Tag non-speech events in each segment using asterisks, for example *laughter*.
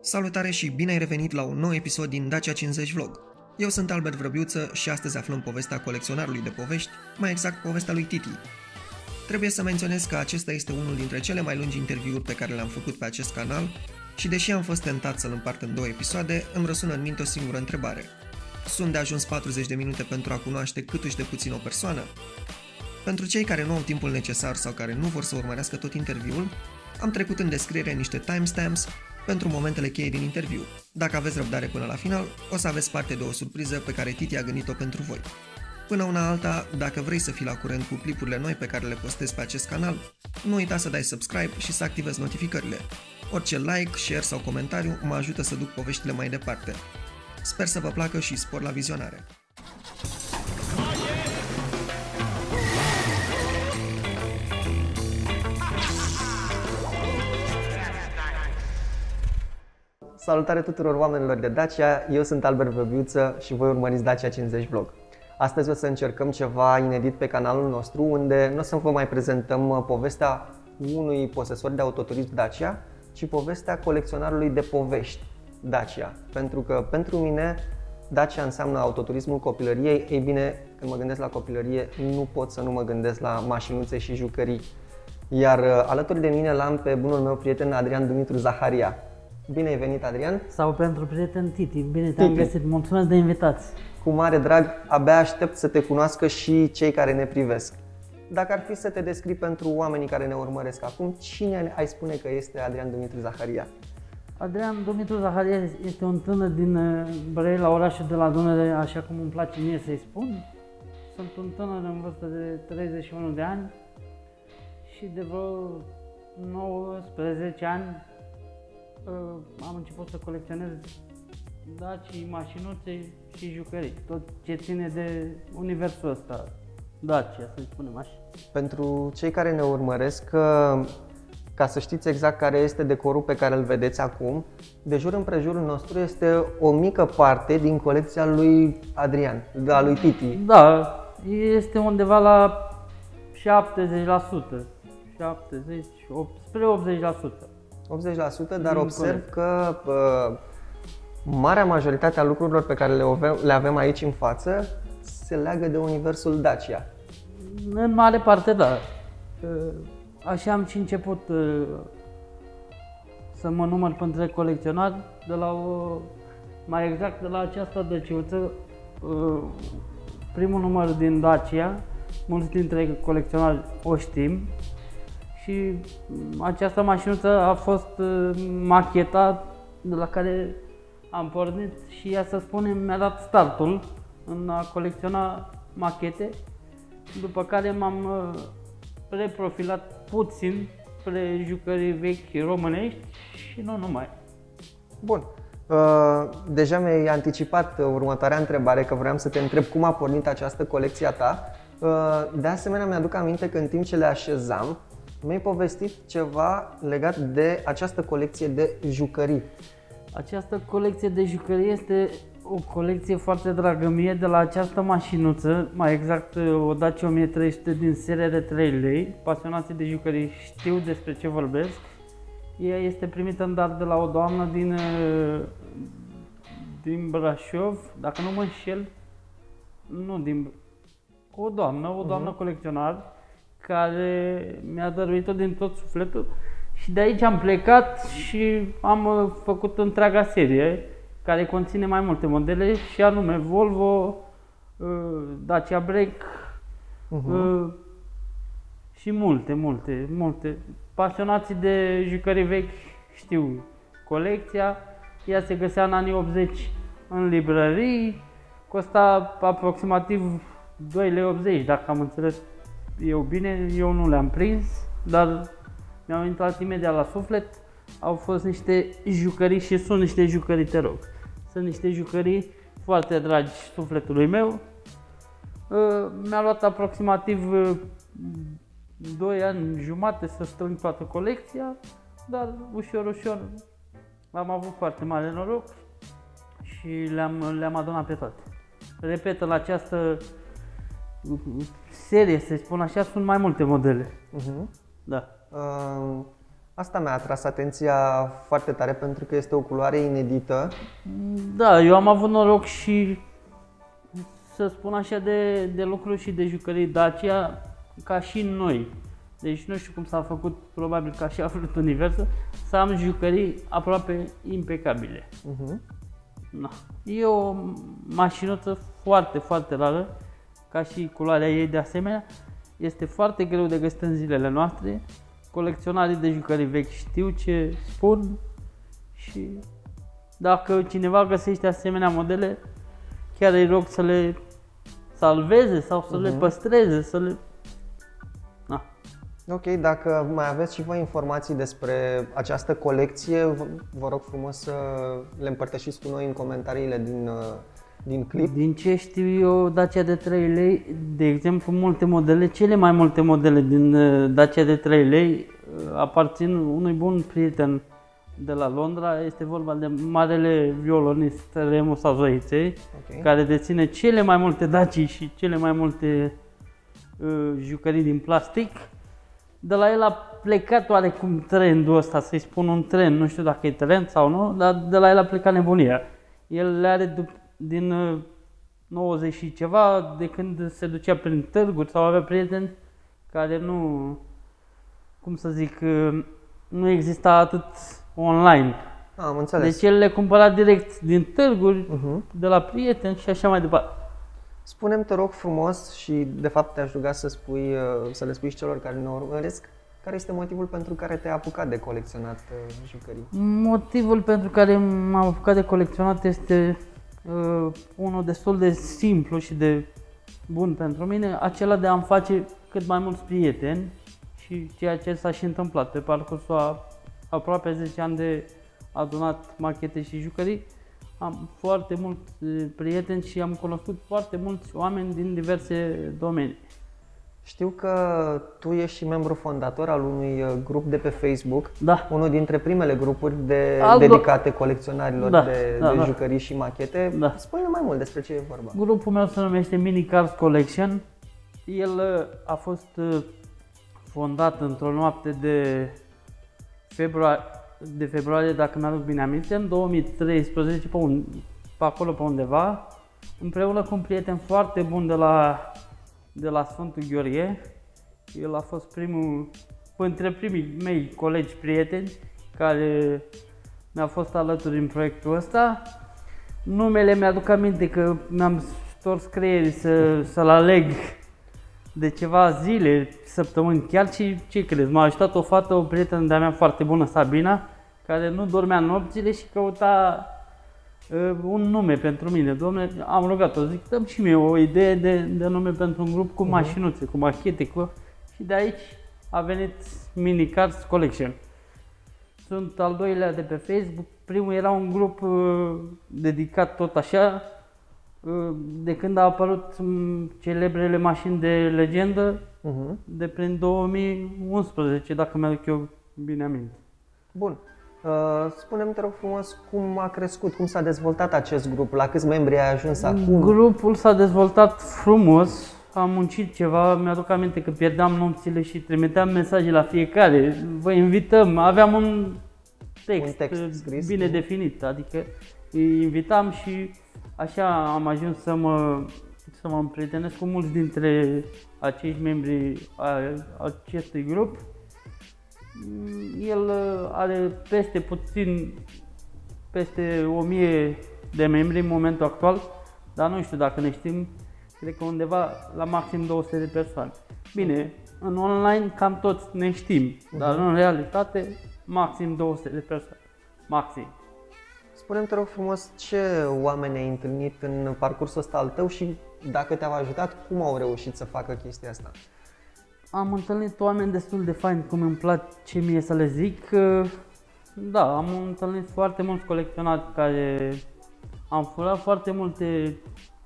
Salutare și bine ai revenit la un nou episod din Dacia 50 Vlog. Eu sunt Albert Vrăbiuță și astăzi aflăm povestea colecționarului de povești, mai exact povestea lui Titi. Trebuie să menționez că acesta este unul dintre cele mai lungi interviuri pe care le-am făcut pe acest canal și deși am fost tentat să-l împart în două episoade, îmi răsună în minte o singură întrebare. Sunt de ajuns 40 de minute pentru a cunoaște cât de puțin o persoană? Pentru cei care nu au timpul necesar sau care nu vor să urmărească tot interviul, am trecut în descriere niște timestamps pentru momentele cheie din interviu. Dacă aveți răbdare până la final, o să aveți parte de o surpriză pe care Titi a gândit-o pentru voi. Până una alta, dacă vrei să fii la curent cu clipurile noi pe care le postez pe acest canal, nu uita să dai subscribe și să activezi notificările. Orice like, share sau comentariu mă ajută să duc poveștile mai departe. Sper să vă placă și spor la vizionare! Salutare tuturor oamenilor de Dacia, eu sunt Albert Văbiuță și voi urmăriți Dacia 50 Vlog. Astăzi o să încercăm ceva inedit pe canalul nostru, unde nu o să vă mai prezentăm uh, povestea unui posesor de autoturism Dacia, ci povestea colecționarului de povești Dacia. Pentru că pentru mine Dacia înseamnă autoturismul copilăriei. Ei bine, când mă gândesc la copilărie, nu pot să nu mă gândesc la mașinuțe și jucării. Iar uh, alături de mine l-am pe bunul meu prieten Adrian Dumitru Zaharia. Bine ai venit, Adrian! Sau pentru prieten Titi. Bine te-am găsit. Mulțumesc de invitație. Cu mare drag, abia aștept să te cunoască și cei care ne privesc. Dacă ar fi să te descrii pentru oamenii care ne urmăresc acum, cine ai spune că este Adrian Dumitru Zaharia? Adrian Dumitru Zaharia este un tânăr din uh, Brăila, orașul de la Dunăre, așa cum îmi place mie să-i spun. Sunt un tânăr în vârstă de 31 de ani și de vreo 19 ani am început să colecționez daci, mașinuțe și jucării. Tot ce ține de universul ăsta, Dacia, să spunem așa. Pentru cei care ne urmăresc, ca să știți exact care este decorul pe care îl vedeți acum, de jur împrejurul nostru este o mică parte din colecția lui Adrian, a lui Titi. Da, este undeva la 70%, 70, 8, spre 80%. 80%, dar observ că uh, marea majoritate a lucrurilor pe care le avem, le avem aici în față se leagă de universul Dacia. În mare parte, da. Așa am și început uh, să mă număr pentru colecționari de la o, mai exact de la această dăciuță, uh, primul număr din Dacia, mulți dintre colecționari o știm, și această mașinuță a fost uh, macheta de la care am pornit și ea, să spunem, mi-a dat startul în a colecționa machete, după care m-am uh, reprofilat puțin spre jucării vechi românești și nu numai. Bun. Uh, deja mi-ai anticipat următoarea întrebare, că vreau să te întreb cum a pornit această colecție a ta. De asemenea, mi-aduc aminte că în timp ce le așezam, mi-ai povestit ceva legat de această colecție de jucării. Această colecție de jucării este o colecție foarte dragă mie de la această mașinuță, mai exact o Dacia 1300 din seria de 3 lei. Pasionații de jucării știu despre ce vorbesc. Ea este primită în dar de la o doamnă din, din Brașov, dacă nu mă înșel, nu din... O doamnă, o doamnă uh-huh. colecționar care mi-a dăruit-o din tot sufletul și de aici am plecat și am uh, făcut întreaga serie care conține mai multe modele și anume Volvo, uh, Dacia Break uh-huh. și multe, multe, multe. Pasionații de jucării vechi știu colecția, ea se găsea în anii 80 în librării, costa aproximativ 2,80 lei, dacă am înțeles eu bine, eu nu le-am prins, dar mi-au intrat imediat la suflet. Au fost niște jucării și sunt niște jucării, te rog. Sunt niște jucării foarte dragi sufletului meu. Uh, mi-a luat aproximativ 2 uh, ani jumate să strâng toată colecția, dar ușor, ușor am avut foarte mare noroc și le-am, le-am adunat pe toate. Repet, la această serie, să spun așa, sunt mai multe modele. Uh-huh. Da. Uh, Asta mi-a atras atenția foarte tare pentru că este o culoare inedită. Da, eu am avut noroc și să spun așa de, de lucruri și de jucării Dacia ca și noi. Deci nu știu cum s-a făcut, probabil ca și a vrut Universul, să am jucării aproape impecabile. Uh-huh. Na. E o mașinuță foarte, foarte rară, ca și culoarea ei de asemenea. Este foarte greu de găsit în zilele noastre. Colecționarii de jucării vechi știu ce spun și dacă cineva găsește asemenea modele, chiar îi rog să le salveze sau să uh-huh. le păstreze, să le... Na. Ok, dacă mai aveți și voi informații despre această colecție, vă rog frumos să le împărtășiți cu noi în comentariile din, uh, din clip. Din ce știu eu, Dacia de 3 lei, de exemplu, multe modele, cele mai multe modele din uh, Dacia de 3 lei uh, aparțin unui bun prieten de la Londra. Este vorba de marele violonist Remus Azoiței, okay. care deține cele mai multe Daci și cele mai multe uh, jucării din plastic. De la el a plecat oarecum trendul ăsta, să-i spun un trend, nu știu dacă e trend sau nu, dar de la el a plecat nebunia. El le are din 90 uh, și ceva, de când se ducea prin târguri sau avea prieteni care nu, cum să zic, uh, nu exista atât online. Am înțeles. Deci el le cumpăra direct din târguri, uh-huh. de la prieteni și așa mai departe. Spunem te rog frumos și de fapt te-aș ruga să, spui, uh, să le spui și celor care ne urmăresc care este motivul pentru care te-ai apucat de colecționat jucării? Motivul pentru care m-am apucat de colecționat este uh, unul destul de simplu și de bun pentru mine, acela de a-mi face cât mai mulți prieteni și ceea ce s-a și întâmplat pe parcursul a aproape 10 ani de adunat machete și jucării. Am foarte mulți prieteni și am cunoscut foarte mulți oameni din diverse domenii. Știu că tu ești și membru fondator al unui uh, grup de pe Facebook, da. unul dintre primele grupuri de, dedicate colecționarilor da, de, da, de da. jucării și machete. Da. Spune mai mult despre ce e vorba. Grupul meu se numește Mini Cars Collection. El uh, a fost uh, fondat într-o noapte de februarie, de februarie, dacă mi-aduc bine aminte, în 2013, pe, un, pe acolo pe undeva, împreună cu un prieten foarte bun de la de la Sfântul Gheorghe. El a fost primul, între primii mei colegi prieteni care mi-a fost alături în proiectul ăsta. Numele mi-aduc aminte că mi-am stors creierii să, să-l aleg de ceva zile, săptămâni, chiar și ce crezi, m-a ajutat o fată, o prietenă de-a mea foarte bună, Sabina, care nu dormea nopțile și căuta uh, un nume pentru mine. Domne, am rugat-o, zic, dăm și mie o idee de, de nume pentru un grup cu uh-huh. mașinuțe, cu machete, cu... Și de aici a venit Mini Cars Collection. Sunt al doilea de pe Facebook. Primul era un grup uh, dedicat tot așa, uh, de când au apărut um, celebrele mașini de legendă, uh-huh. de prin 2011, dacă mi-aduc eu bine aminte. Bun. Uh, spune-mi, te rog frumos, cum a crescut, cum s-a dezvoltat acest grup, la câți membri ai ajuns acum? Grupul s-a dezvoltat frumos, am muncit ceva, mi-aduc aminte că pierdeam nopțile și trimiteam mesaje la fiecare, vă invităm, aveam un text, un text scris. bine definit, adică îi invitam și așa am ajuns să mă, să mă împrietenesc cu mulți dintre acești membri a acestui grup. Mm, el uh, are peste puțin, peste 1000 de membri în momentul actual, dar nu știu dacă ne știm, cred că undeva la maxim 200 de persoane. Bine, în online cam toți ne știm, uh-huh. dar în realitate maxim 200 de persoane. Maxim. Spune-mi, te rog frumos, ce oameni ai întâlnit în parcursul ăsta al tău și dacă te-au ajutat, cum au reușit să facă chestia asta? Am întâlnit oameni destul de faini, cum îmi place mie să le zic. Da, am întâlnit foarte mulți colecționari care am furat foarte multe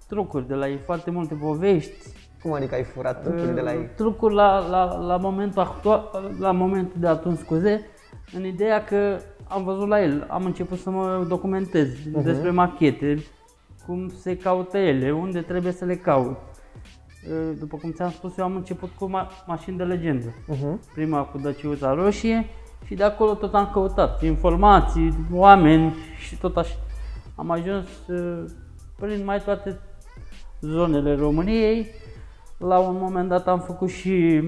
trucuri de la ei, foarte multe povești. Cum adică ai furat trucuri de la ei? Trucuri la, la, la, momentul actual, la momentul de atunci, scuze, în ideea că am văzut la el, am început să mă documentez uh-huh. despre machete, cum se caută ele, unde trebuie să le caut după cum ți-am spus, eu am început cu ma- mașini de legendă. Uh-huh. Prima cu Daciuța roșie Și de acolo tot am căutat informații, oameni și tot așa. Am ajuns uh, prin mai toate zonele României. La un moment dat am făcut și,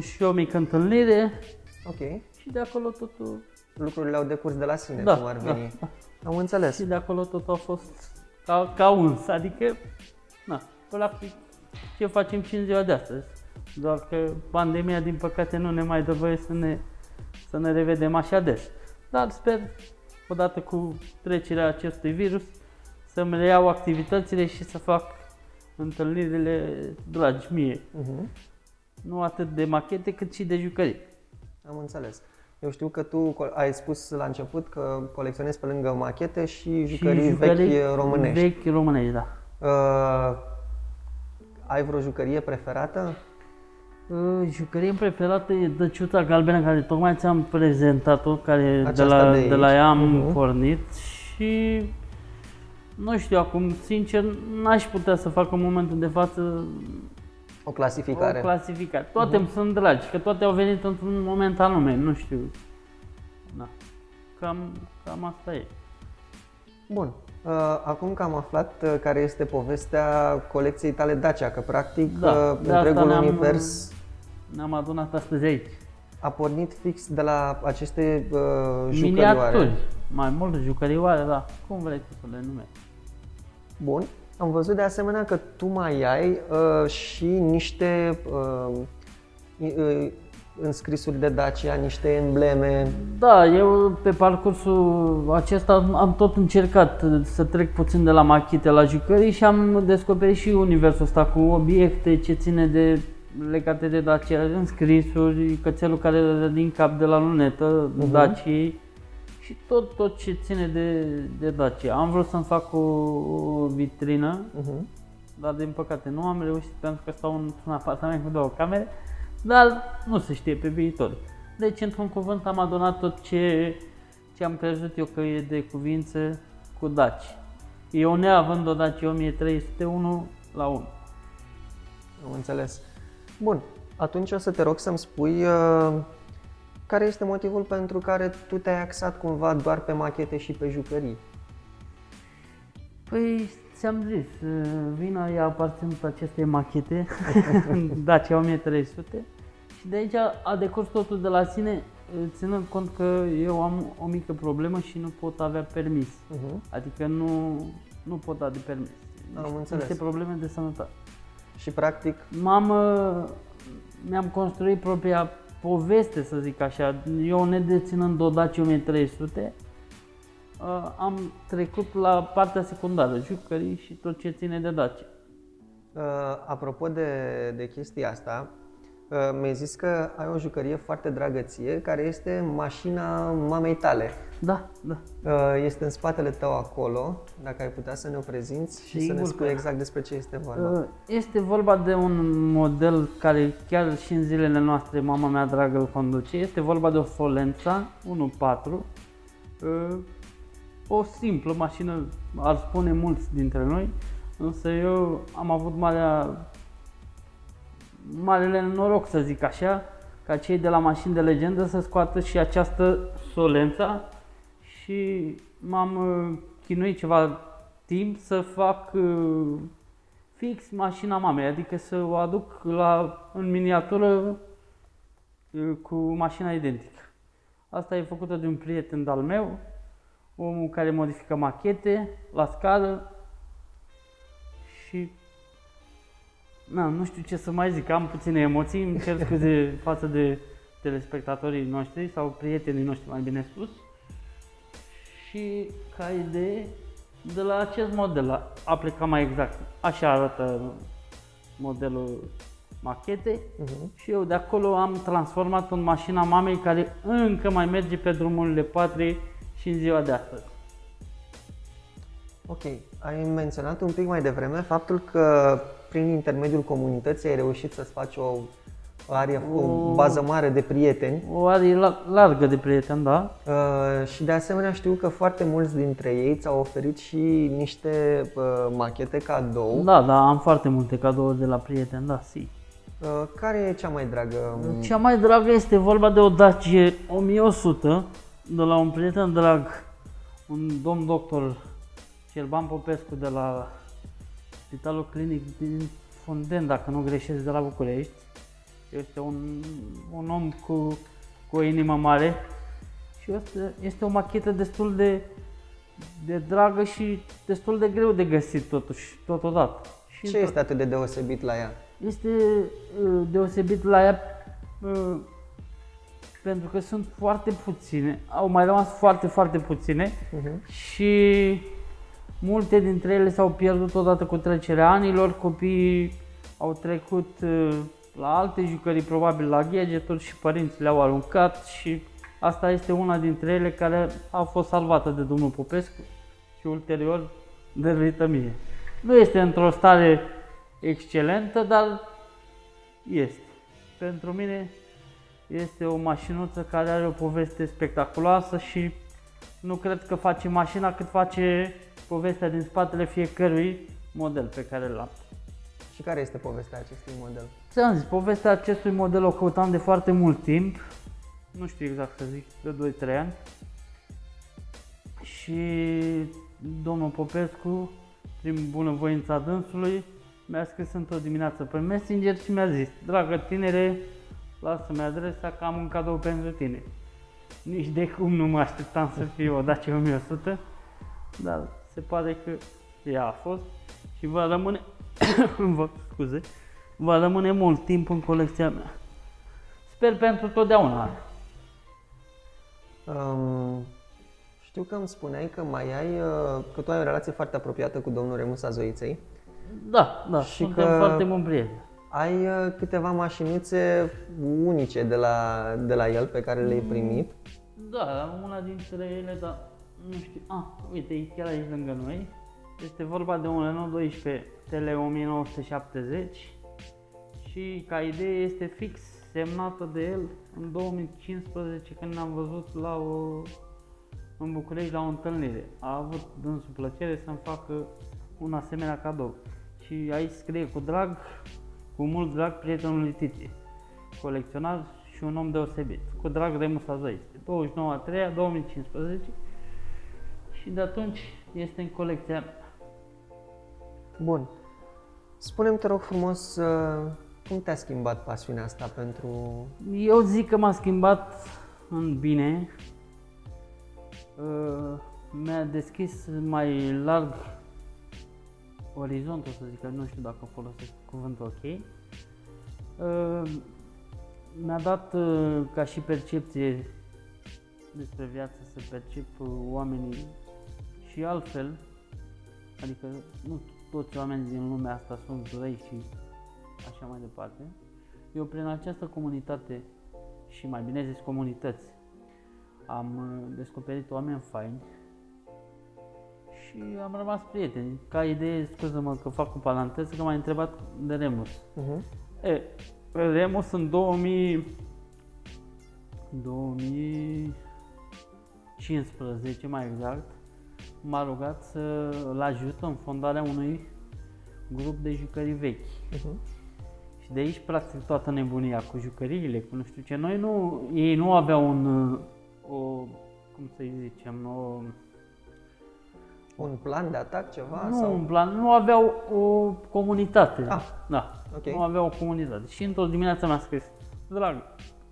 și o mică întâlnire Ok. și de acolo totul... Lucrurile au decurs de la sine, Da, cum ar da, veni. da. Am înțeles. Și de acolo totul a fost ca, ca uns, adică, na, practic, ce facem și în ziua de astăzi. Doar că pandemia, din păcate, nu ne mai dă voie să ne, să ne revedem așa des. Dar sper, odată cu trecerea acestui virus, să-mi reiau activitățile și să fac întâlnirile dragi mie. Mhm. Nu atât de machete, cât și de jucării. Am înțeles. Eu știu că tu co- ai spus la început că colecționezi pe lângă machete și jucării, vechi românești. Vechi românești, da. Uh, ai vreo jucărie preferată? Uh, Jucăria preferată e Dăciuța Galbenă, care tocmai ți-am prezentat-o, care de Aceasta la, de de, la aici. ea am Mhm. pornit și nu știu, acum, sincer, n-aș putea să fac în momentul de față O clasificare. o clasificare. Toate îmi sunt dragi, că toate au venit într-un moment anume, nu știu. Da. Cam, cam asta e. Bun. Uh, acum că am aflat uh, care este povestea colecției tale Dacia, că practic Da, uh, de asta întregul ne-am, univers Ne-am adunat astăzi aici. a pornit fix de la aceste uh, jucărioare. Miniaturi, mai mult jucărioare, da. Cum vrei tu să le numești. Bun. Am văzut de asemenea că tu mai ai uh, și niște uh, i- uh, înscrisuri de Dacia, niște embleme. Da, eu pe parcursul acesta am tot încercat să trec puțin de la machite la jucării și am descoperit și universul ăsta cu obiecte ce ține de legate de Dacia, înscrisuri, cățelul care are din cap de la lunetă, uh-huh. Daciei și tot, tot ce ține de, de Dacia. Am vrut să-mi fac o, o vitrină, Uh-huh. dar din păcate nu am reușit pentru că stau într-un apartament cu două camere, dar nu se știe pe viitor. Deci, într-un cuvânt, am adunat tot ce, ce am crezut eu că e de cuvință cu Daci. Eu neavând o Dacia 1301 la 1. Am înțeles. Bun. Atunci o să te rog să-mi spui uh, care este motivul pentru care tu te-ai axat cumva doar pe machete și pe jucării. Păi, ți-am zis, uh, vina i-a aparținut acestei machete, *laughs* Dacia 1300, și de aici a decurs totul de la sine, uh, ținând cont că eu am o mică problemă și nu pot avea permis. Uh-huh. Adică nu, nu pot da de permis. Am Niște- înțeles. Niște probleme de sănătate. Și practic, M-am, uh, mi-am construit propria poveste, să zic așa. Eu, nedeținând o Dacia 1300, uh, am trecut la partea secundară, jucării și tot ce ține de Dacia. uh, apropo de, de chestia asta, uh, mi-ai zis că ai o jucărie foarte dragă ție, care este mașina mamei tale. Da, da. Uh, Este în spatele tău acolo, dacă ai putea să ne-o prezinți și să ne Sigur spui că- exact despre ce este vorba. Uh, Este vorba de un model care chiar și în zilele noastre mama mea dragă îl conduce. Este vorba de o Folența 1.4, uh, o simplă mașină, ar spune mulți dintre noi, însă eu am avut marea, marele noroc să zic așa, ca cei de la mașini de legendă să scoată și această Solența și m-am uh, chinuit ceva timp să fac uh, fix mașina mamei, adică să o aduc la, în miniatură uh, cu mașina identică. Asta e făcută de un prieten de-al meu, omul care modifică machete la scară și Na, nu știu ce să mai zic, am puține emoții, îmi cer scuze *laughs* față de telespectatorii noștri sau prietenii noștri, mai bine spus. Și ca idee, de la acest model a- a plecat mai exact. Așa arată modelul machetei Mhm. și eu de acolo am transformat în mașina mamei care încă mai merge pe drumurile patriei și în ziua de astăzi. Ok, ai menționat un pic mai devreme faptul că prin intermediul comunității ai reușit să-ți faci o, o arie, o O- bază mare de prieteni O are la- largă de prieteni, da? uh, și de asemenea știu că foarte mulți dintre ei ți-au oferit și niște uh, machete cadou. Da, da, am foarte multe cadouri de la prieteni, da, si. Uh, care e cea mai dragă? Cea mai dragă este vorba de o Dacia 1100 de la un prieten drag, un domn doctor Șerban Popescu de la Spitalul Clinic din Funden, dacă nu greșesc, de la București. Este un, un om cu, cu o inimă mare și este, este o machetă destul de, de dragă și destul de greu de găsit totuși, totodată. Și Ce este atât de deosebit la ea? Este uh, deosebit la ea uh, pentru că sunt foarte puține, au mai rămas foarte, foarte puține uh-huh. și multe dintre ele s-au pierdut odată cu trecerea anilor, copiii au trecut uh, la alte jucării, probabil la gadgeturi și părinții le-au aruncat și asta este una dintre ele care a fost salvată de domnul Popescu și ulterior dăruită mie. Nu este într-o stare excelentă, dar este. Pentru mine este o mașinuță care are o poveste spectaculoasă și nu cred că face mașina cât face povestea din spatele fiecărui model pe care l-am. Și care este povestea acestui model? Ți-am zis, povestea acestui model o căutam de foarte mult timp, nu știu exact să zic, de 2-3 ani. Și domnul Popescu, prin bunăvoința dânsului, mi-a scris într-o dimineață pe Messenger și mi-a zis, dragă tinere, lasă-mi adresa că am un cadou pentru tine. Nici de cum nu mă așteptam să fie o Dacia 1100, dar se pare că ea a fost și va rămâne, *coughs* vă scuze, va rămâne mult timp în colecția mea. Sper pentru totdeauna. Um, știu că îmi spuneai că mai ai, uh, că tu ai o relație foarte apropiată cu domnul Remus Azoiței. Da, da, și suntem că foarte buni prieteni. Ai uh, câteva mașinițe unice de la, de la el pe care le-ai primit? Da, una dintre ele, dar nu știu, ah, uite, e chiar aici lângă noi. Este vorba de un Renault 12 TL 1970 și ca idee este fix semnată de el în 2015 când am văzut la o, în București la o întâlnire. A avut dânsul plăcere să-mi facă un asemenea cadou. Și aici scrie cu drag, cu mult drag prietenul Titi, colecționar și un om deosebit. Cu drag Remus Azăi. 29 a 3 2015 și de atunci este în colecția mea. Bun. Spune-mi, te rog frumos, uh, cum te-a schimbat pasiunea asta pentru... Eu zic că m-a schimbat în bine. Uh, mi-a deschis mai larg orizontul, să zic, nu știu dacă folosesc cuvântul ok. Uh, mi-a dat ca și percepție despre viață să percep oamenii și altfel, adică nu toți oamenii din lumea asta sunt răi și așa mai departe. Eu prin această comunitate și mai bine zis comunități am uh, descoperit oameni faini și am rămas prieteni. Ca idee, scuză-mă că fac o paranteză, că m-ai întrebat de Remus. Uh-huh. E, Remus în 2000 2015 mai exact m-a rugat să-l ajut în fondarea unui grup de jucării vechi. Uh-huh. Și de aici, practic, toată nebunia cu jucăriile, cu nu știu ce. Noi nu, ei nu aveau un, o, cum să-i zicem, o... Un plan de atac, ceva? Nu sau? un plan, nu aveau o comunitate. Ah, da, okay. nu aveau o comunitate. Și într-o dimineață mi-a scris, drag,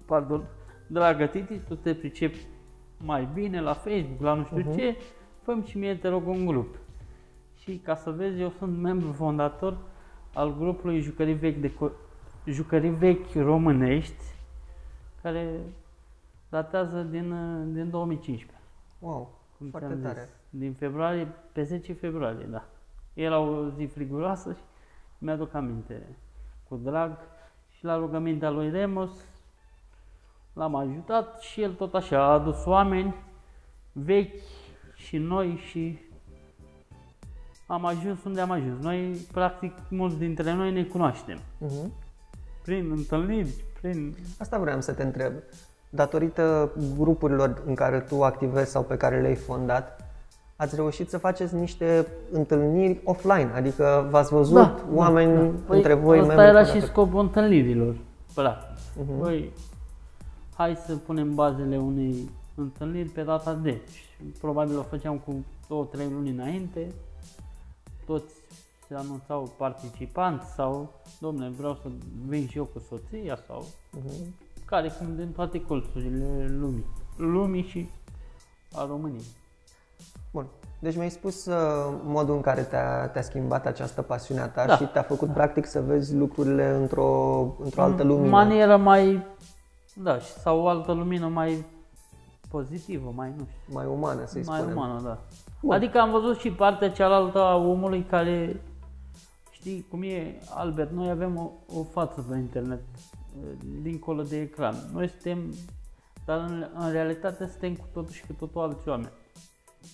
pardon, dragă Titi, tu te pricepi mai bine la Facebook, la nu știu uh-huh. ce, fă și mie, te rog, un grup. Și ca să vezi, eu sunt membru fondator al grupului Jucării Vechi, de co- Jucării Vechi Românești, care datează din, din 2015. Wow, Cum foarte tare. Zis, din februarie, pe 10 februarie, da. Era o zi friguroasă și mi-aduc aminte cu drag și la rugămintea lui Remus l-am ajutat și el tot așa a adus oameni vechi și noi și am ajuns unde am ajuns. Noi, practic, mulți dintre noi ne cunoaștem. Uh-huh. Prin întâlniri, prin... Asta vreau să te întreb. Datorită grupurilor în care tu activezi sau pe care le-ai fondat, ați reușit să faceți niște întâlniri offline, adică v-ați văzut Da, oameni da, da. Păi, între voi, Asta membri era și fondatori. scopul întâlnirilor. Practic. Mhm. Păi, hai să punem bazele unei întâlniri pe data de. Și probabil o făceam cu două, trei luni înainte. Toți se anunțau participanți sau, domne, vreau să vin și eu cu soția sau Mhm. care cum din toate colțurile lumii. Lumii și a României. Bun. Deci mi-ai spus uh, modul în care te-a, te-a schimbat această pasiune a ta Da. și te-a făcut practic să vezi lucrurile într-o, într-o altă lumină. manieră mai, da, și- sau o altă lumină mai pozitivă, mai nu știu. Mai umană, să-i mai spunem. umană, da. Bun. Adică am văzut și partea cealaltă a omului care, știi cum e, Albert, noi avem o, o față pe internet, eh, dincolo de ecran. Noi suntem, dar în, în realitate suntem cu totul și cu totul alți oameni.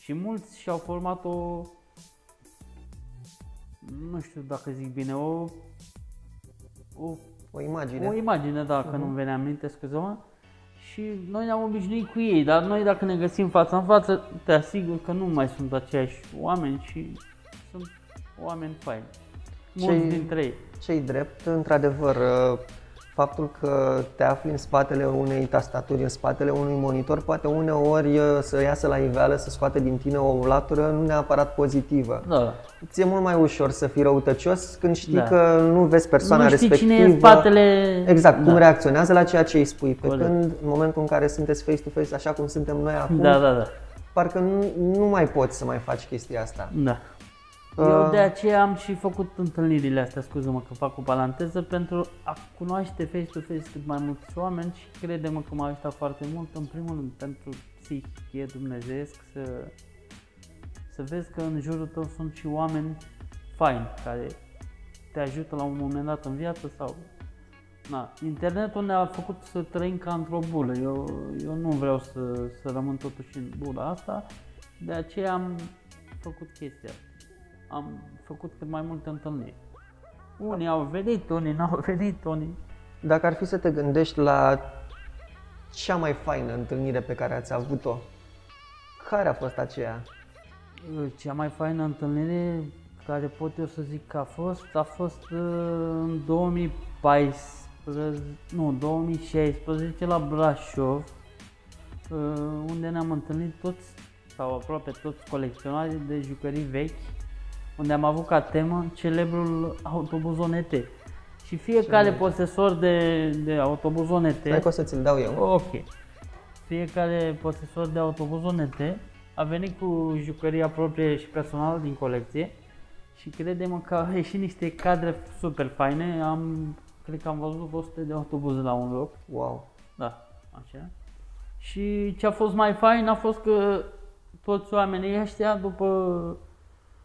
Și mulți și-au format o, nu știu dacă zic bine, o, o O imagine. o imagine, dacă nu-mi venea în minte, scuze-mă. Și noi ne-am obișnuit cu ei, dar noi dacă ne găsim față în față, te asigur că nu mai sunt aceiași oameni și sunt oameni faini. Mulți Ce- dintre ei. Cei drept, într-adevăr, uh, faptul că te afli în spatele unei tastaturi, în spatele unui monitor, poate uneori uh, să iasă la iveală, să scoate din tine o latură nu neapărat pozitivă. Da. Ți-e mult mai ușor să fii răutăcios când știi Da. că nu vezi persoana nu știi respectivă. cine e în spatele... Exact, cum da. reacționează la ceea ce îi spui. Pe Corect. când, în momentul în care sunteți face-to-face, așa cum suntem noi acum, Da, da, da. parcă nu, nu mai poți să mai faci chestia asta. Da. Uh. Eu de aceea am și făcut întâlnirile astea, scuză-mă că fac o paranteză, pentru a cunoaște face-to-face cât mai mulți oameni și crede-mă că m-a ajutat foarte mult, în primul rând pentru psihicie dumnezeiesc, să, să vezi că în jurul tău sunt și oameni faini, care te ajută la un moment dat în viață sau... Na, internetul ne-a făcut să trăim ca într-o bulă. Eu, eu nu vreau să, să rămân totuși în bula asta, de aceea am făcut chestia asta am făcut cât mai multe întâlniri. Unii au venit, unii n-au *laughs* venit, unii... Dacă ar fi să te gândești la cea mai faină întâlnire pe care ați avut-o, care a fost aceea? Cea mai faină întâlnire care pot eu să zic că a fost, a fost uh, în 2014, nu, 2016 la Brașov, uh, unde ne-am întâlnit toți, sau aproape toți colecționarii de jucării vechi, unde am avut ca temă celebrul autobuz ONT. Și fiecare posesor de, de autobuz ONT Stai că o să ți-l dau eu. Ok. Fiecare posesor de autobuz ONT a venit cu jucăria proprie și personală din colecție și credem că au ieșit niște cadre super faine. Am, cred că am văzut 100 de autobuze la un loc. Wow. Da, așa. Și ce a fost mai fain a fost că toți oamenii ăștia după,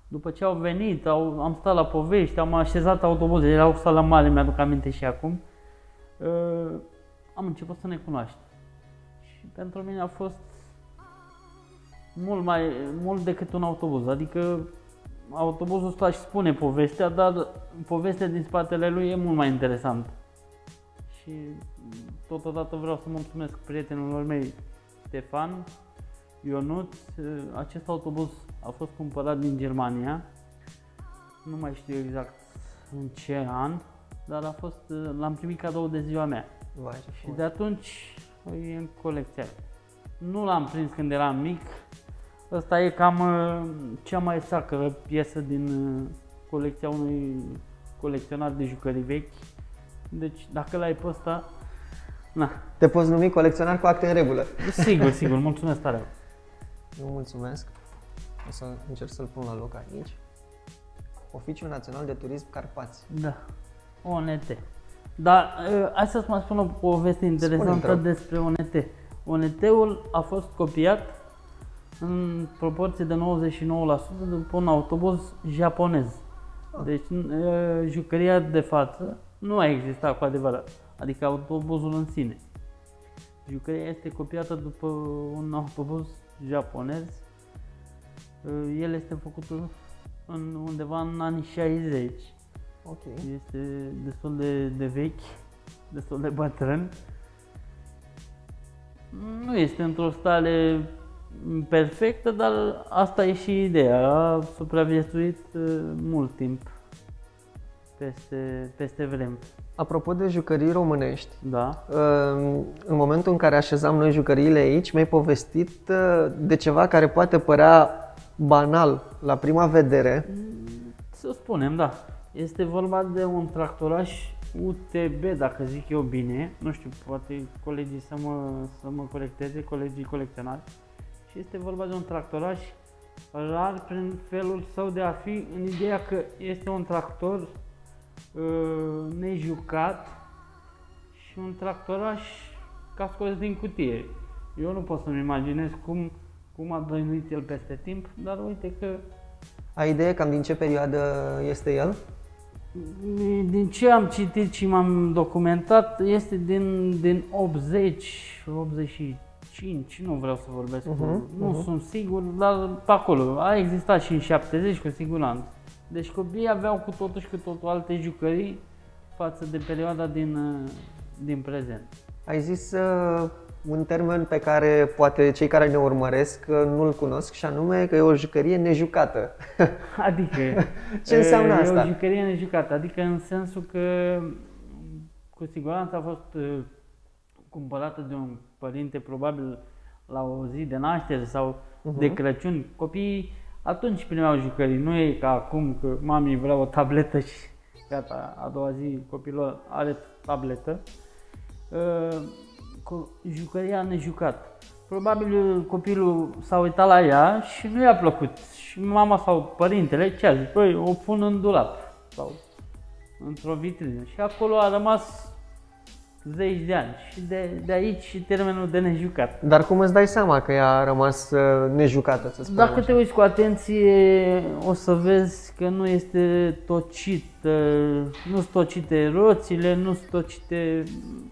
după ce au venit, au, am stat la povești, am așezat autobuze, erau sala mare, mi-aduc aminte și acum, uh, am început să ne cunoaștem. Și pentru mine a fost mult mai mult decât un autobuz, adică autobuzul ăsta își spune povestea, dar povestea din spatele lui e mult mai interesantă. Și totodată vreau să mulțumesc prietenilor mei Stefan, Ionut. Acest autobuz a fost cumpărat din Germania. Nu mai știu exact în ce an, dar a fost, l-am primit cadou de ziua mea. Vai, ce Și frumos. de atunci e în colecția. Nu l-am prins când eram mic. Ăsta e cam uh, cea mai sacră piesă din uh, colecția unui colecționar de jucării vechi. Deci dacă l-ai pe ăsta, na, Te poți numi colecționar cu acte în regulă. sigur, sigur, *laughs* mulțumesc tare. Eu mulțumesc. O să încerc să-l pun la loc aici. Oficiul Național de Turism Carpați. Da, ONT. Dar uh, hai să-ți mai spun o poveste interesantă te rog. despre ONT. ONT-ul a fost copiat în proporție de 99% după un autobuz japonez. Deci uh, jucăria de față nu a existat cu adevărat, adică autobuzul în sine. Jucăria este copiată după un autobuz japonez. Uh, El este făcut în undeva în anii 60 Ok. este destul de, de vechi, destul de bătrân. Nu este într-o stare perfectă, dar asta e și ideea. A supraviețuit uh, mult timp peste, peste vreme. Apropo de jucării românești, Da. uh, în momentul în care așezam noi jucăriile aici, mi-ai povestit uh, de ceva care poate părea banal la prima vedere. Să spunem, da. Este vorba de un tractoraș UTB, dacă zic eu bine. Nu știu, poate colegii să mă, să mă colecteze, colegii colecționari. Și este vorba de un tractoraș rar prin felul său de a fi, în ideea că este un tractor uh, nejucat și un tractoraș ca scos din cutie. Eu nu pot să-mi imaginez cum, cum a dăinuit el peste timp, dar uite că Ai idee cam din ce perioadă este el? Din ce am citit și m-am documentat, este din, din 80, 85, nu vreau să vorbesc, uh-huh, cu, nu uh-huh. sunt sigur, dar pe acolo. A existat și în 70 cu siguranță. Deci copiii aveau cu totul și cu totul alte jucării față de perioada din, uh, din prezent. Ai zis uh, un termen pe care poate cei care ne urmăresc uh, nu-l cunosc și anume că e o jucărie nejucată. *laughs* Adică, *laughs* Ce înseamnă e asta? o jucărie nejucată, adică în sensul că cu siguranță a fost uh, cumpărată de un părinte probabil la o zi de naștere sau Mhm. de Crăciun. Copiii atunci primeau jucării, nu e ca acum că mami vrea o tabletă și gata, a doua zi copilul are tabletă. Uh, cu jucăria nejucat. Probabil uh, copilul s-a uitat la ea și nu i-a plăcut. Și mama sau părintele ce a zis? Păi, o pun în dulap sau într-o vitrină. Și acolo a rămas zeci de ani. Și de, de aici și termenul de nejucat. Dar cum îți dai seama că ea a rămas uh, nejucată, să spunem Dacă așa? te uiți cu atenție, o să vezi că nu este tocit, nu sunt tocite roțile, nu sunt tocite...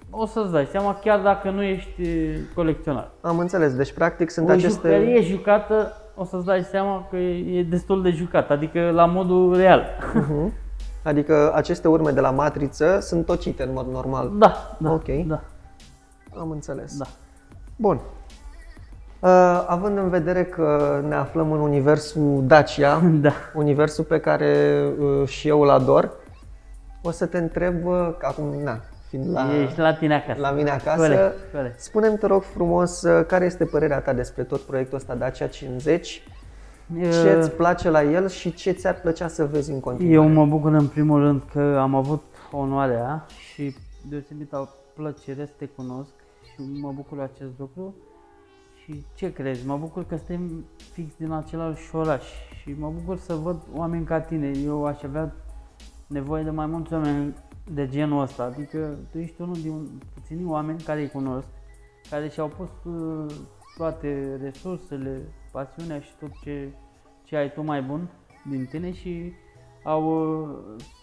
O să-ți dai seama chiar dacă nu ești colecționar. Am înțeles, deci practic sunt O aceste... jucărie jucată, o să-ți dai seama că e destul de jucat, adică la modul real. Mhm. Adică aceste urme de la matriță sunt tocite în mod normal. Da, da, Ok. da, Am înțeles. da. Bun. Uh, având în vedere că ne aflăm în universul Dacia, *laughs* Da. universul pe care uh, și eu îl ador, o să te întreb, uh, că acum, na, fiind la, Ești la tine acasă. la mine acasă, Corect, corect. spune-mi, te rog frumos, uh, care este părerea ta despre tot proiectul ăsta Dacia 50, ce îți place la el și ce ți-ar plăcea să vezi în continuare? Eu mă bucur în primul rând că am avut onoarea și deosebită plăcere să te cunosc și mă bucur acest lucru. Și ce crezi? Mă bucur că suntem fix din același oraș și mă bucur să văd oameni ca tine. Eu aș avea nevoie de mai mulți oameni de genul ăsta. Adică tu ești unul din puținii oameni care îi cunosc, care și-au pus uh, toate resursele, pasiunea și tot ce, ce ai tu mai bun din tine și au uh,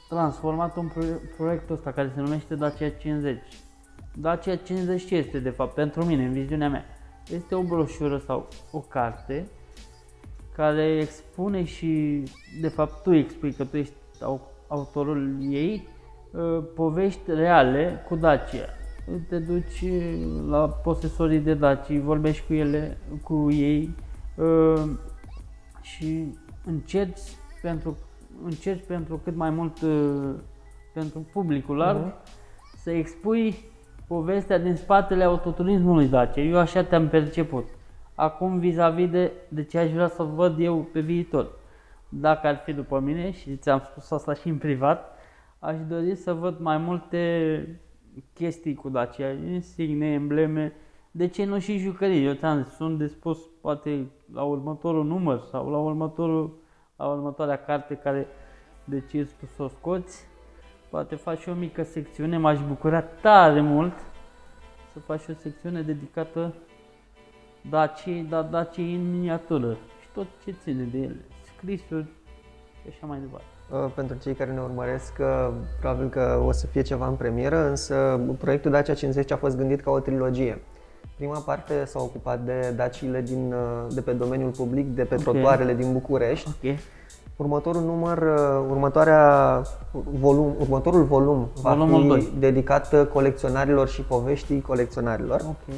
transformat un proie- proiectul ăsta care se numește Dacia 50. Dacia 50 ce este de fapt pentru mine, în viziunea mea? Este o broșură sau o carte care expune și, de fapt, tu expui că tu ești au- autorul ei, uh, povești reale cu Dacia. Te duci la posesorii de Dacia, vorbești cu ele, cu ei uh, și încerci pentru, încerci pentru cât mai mult uh, pentru publicul larg să expui povestea din spatele autoturismului Dacia. Eu așa te-am perceput. Acum vis-a-vis de, de ce aș vrea să văd eu pe viitor. Dacă ar fi după mine și ți-am spus asta și în privat, aș dori să văd mai multe chestii cu Dacia, insigne, embleme, de ce nu și jucării? Eu ți-am zis, sunt dispus poate la următorul număr sau la următorul la următoarea carte care decizi tu să o scoți. Poate faci o mică secțiune, m-aș bucura tare mult să faci o secțiune dedicată Daciei, dar Daciei în miniatură și tot ce ține de ele, scrisuri și așa mai departe. Uh, Pentru cei care ne urmăresc, uh, probabil că o să fie ceva în premieră, însă proiectul Dacia 50 a fost gândit ca o trilogie. Prima parte s-a ocupat de daciile din, uh, de pe domeniul public, de pe Ok. trotuarele din București. Ok? Următorul număr, uh, următoarea volum, următorul volum va Volumul fi doi. dedicat uh, colecționarilor și poveștii colecționarilor. Ok.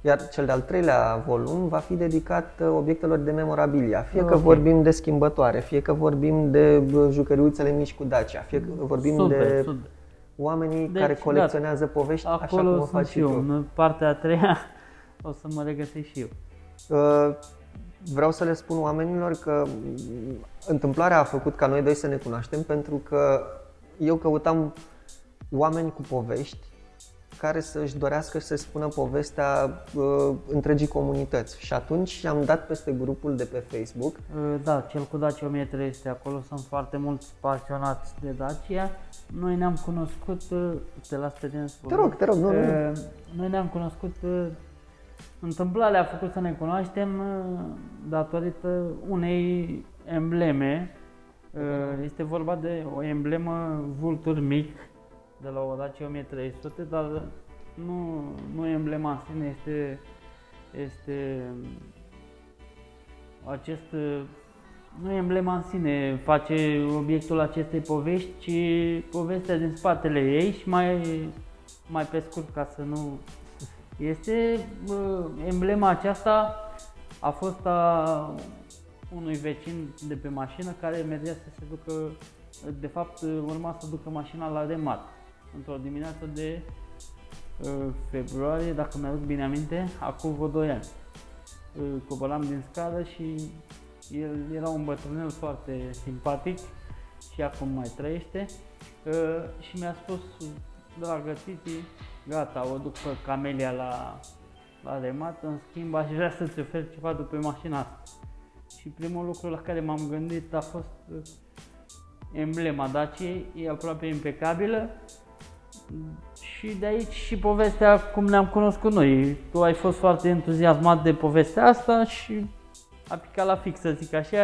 Iar cel de-al treilea volum va fi dedicat uh, obiectelor de memorabilia, fie că Ok. vorbim de schimbătoare, fie că vorbim de uh, jucăriuțele mici cu Dacia, fie că vorbim Super, de super. Oamenii Deci, care colecționează povești așa cum Acolo o sunt faci și și eu. tu. În partea a treia *laughs* o să mă regăsesc și eu. Uh, Vreau să le spun oamenilor că mm, întâmplarea a făcut ca noi doi să ne cunoaștem pentru că eu căutam oameni cu povești care să-și dorească să spună povestea uh, întregii comunități. Și atunci am dat peste grupul de pe Facebook. Uh, Da, cel cu Dacia 1300, acolo sunt foarte mulți pasionați de Dacia. Noi ne-am cunoscut, uh, te las pe tine să Te rog, te rog, nu, nu. Uh, Noi ne-am cunoscut, uh, întâmplarea a făcut să ne cunoaștem uh, datorită unei embleme. Uh, Este vorba de o emblemă vultur mic de la o Dacia 1300, dar nu, nu emblema în sine este, este acest nu emblema în sine face obiectul acestei povești, ci povestea din spatele ei și mai, mai pe scurt ca să nu... Este bă, emblema aceasta a fost a unui vecin de pe mașină care mergea să se ducă, de fapt urma să ducă mașina la remat într-o dimineață de uh, februarie, dacă mi-aduc bine aminte, acum vreo 2 ani. Uh, Coboram din scară și el era un bătrânel foarte simpatic și acum mai trăiește uh, și mi-a spus, dragă Titi, gata, o duc pe Camelia la, la remat, în schimb aș vrea să-ți ofer ceva după mașina asta. Și primul lucru la care m-am gândit a fost uh, emblema Daciei, e aproape impecabilă și de aici și povestea cum ne-am cunoscut noi. Tu ai fost foarte entuziasmat de povestea asta și a picat la fix, să zic așa,